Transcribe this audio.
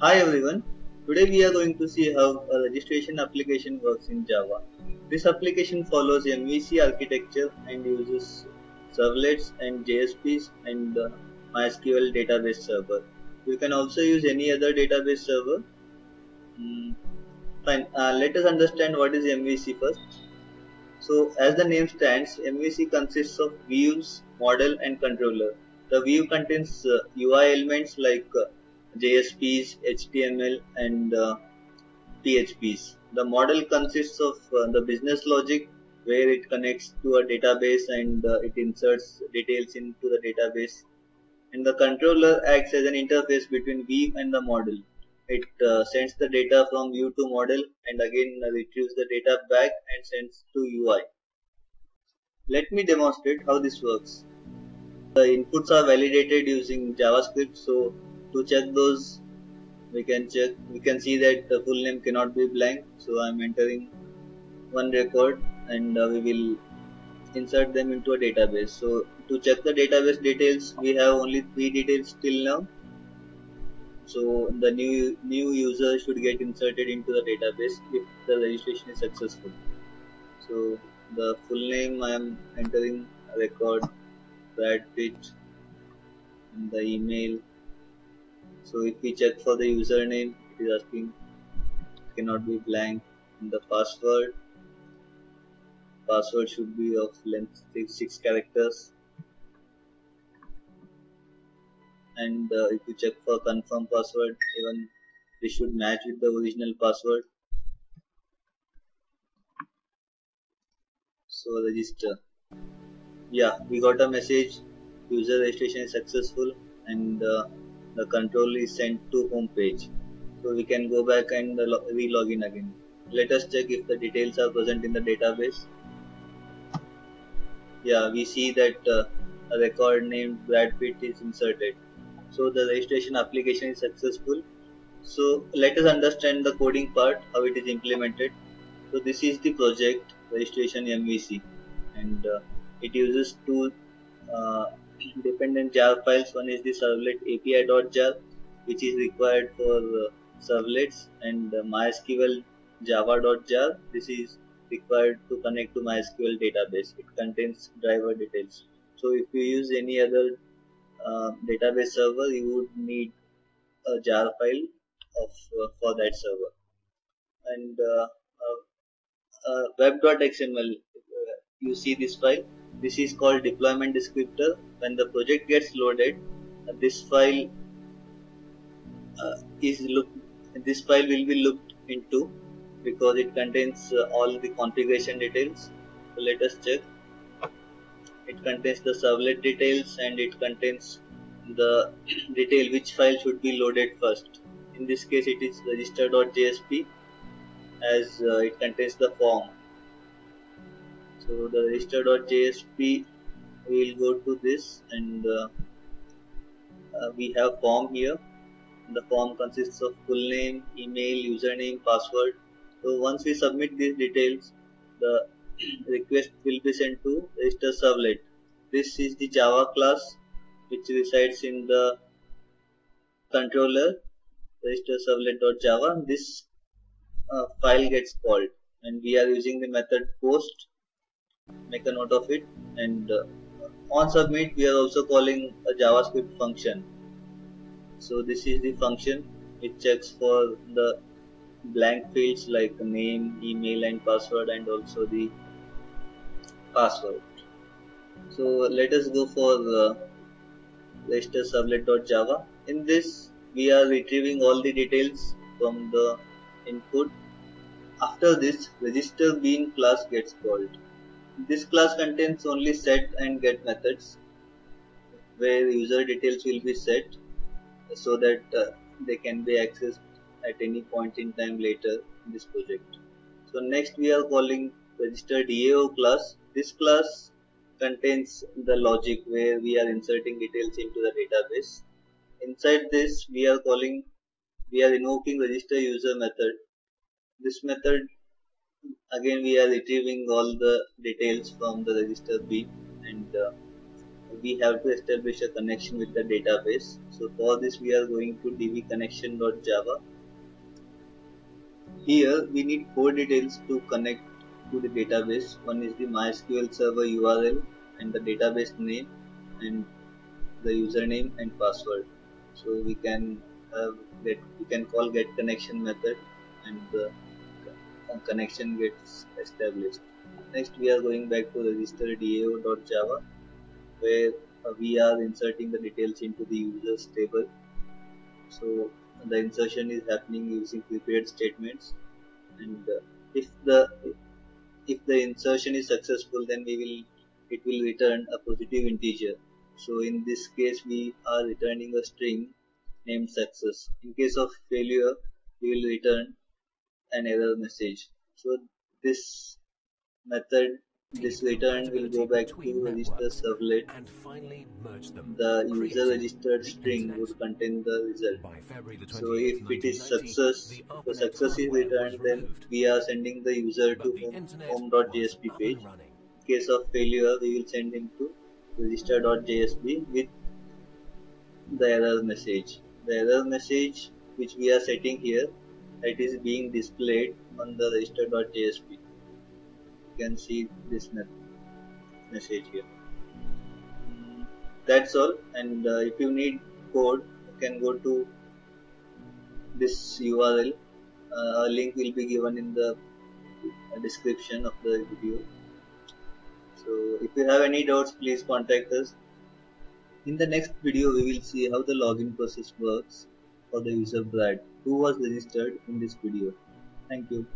Hi everyone. Today we are going to see how a registration application works in Java. This application follows MVC architecture and uses servlets and JSPs and uh, MySQL database server. You can also use any other database server. Mm, fine. Uh, let us understand what is MVC first. So as the name stands, MVC consists of views, model and controller. The view contains uh, UI elements like uh, JSPs, HTML and uh, PHPs. The model consists of uh, the business logic where it connects to a database and uh, it inserts details into the database. And the controller acts as an interface between view and the model. It uh, sends the data from view to model and again retrieves the data back and sends to UI. Let me demonstrate how this works. The inputs are validated using JavaScript so to check those. We can check we can see that the full name cannot be blank. So I'm entering one record and uh, we will insert them into a database. So to check the database details we have only three details till now. So the new new user should get inserted into the database if the registration is successful. So the full name I am entering record Brad Pitt the email so if we check for the username it is asking cannot be blank and the password. Password should be of length 6, six characters. And uh, if you check for confirm password even this should match with the original password. So register. Yeah we got a message. User registration is successful and uh, the control is sent to home page. So we can go back and re-log in again. Let us check if the details are present in the database. Yeah we see that uh, a record named Brad Pitt is inserted. So the registration application is successful. So let us understand the coding part how it is implemented. So this is the project registration MVC and uh, it uses two uh, dependent jar files. One is the servlet api.jar which is required for uh, servlets and uh, MySQL java.jar. This is required to connect to MySQL database. It contains driver details. So if you use any other uh, database server, you would need a jar file of uh, for that server. And uh, uh, uh, web.xml, you see this file this is called deployment descriptor. When the project gets loaded uh, this file uh, is looked this file will be looked into because it contains uh, all the configuration details. So let us check. It contains the servlet details and it contains the detail which file should be loaded first. In this case it is register.jsp as uh, it contains the form so the register.jsp we will go to this and uh, uh, we have form here. The form consists of full name email username password. So once we submit these details the request will be sent to register servlet. This is the java class which resides in the controller register servlet.java this uh, file gets called and we are using the method post make a note of it. And uh, on submit we are also calling a javascript function. So this is the function. It checks for the blank fields like name email and password and also the password. So let us go for uh, register servlet.java in this we are retrieving all the details from the input. After this register bean class gets called this class contains only set and get methods where user details will be set so that uh, they can be accessed at any point in time later in this project. So next we are calling register DAO class. This class contains the logic where we are inserting details into the database. Inside this we are calling we are invoking register user method. This method again we are retrieving all the details from the register bean and uh, we have to establish a connection with the database. So for this we are going to dbconnection.java. Here we need four details to connect to the database. One is the MySQL server URL and the database name and the username and password. So we can have get we can call get connection method and the connection gets established. Next we are going back to register dao.java where uh, we are inserting the details into the users table. So the insertion is happening using prepared statements and uh, if the if the insertion is successful then we will it will return a positive integer so in this case we are returning a string named success in case of failure we will return an error message. So this method this return will go back to register servlet. And finally merge them. the user registered string would contain the result. so if it is success the success is returned then we are sending the user to but the home, internet home.jsp page. in case of failure we will send him to register.jsp with the error message. The error message which we are setting here that is being displayed on the register.jsp you can see this message here. That's all and uh, if you need code you can go to this url uh, a link will be given in the description of the video. So if you have any doubts please contact us. In the next video we will see how the login process works for the user Brad who was registered in this video. Thank you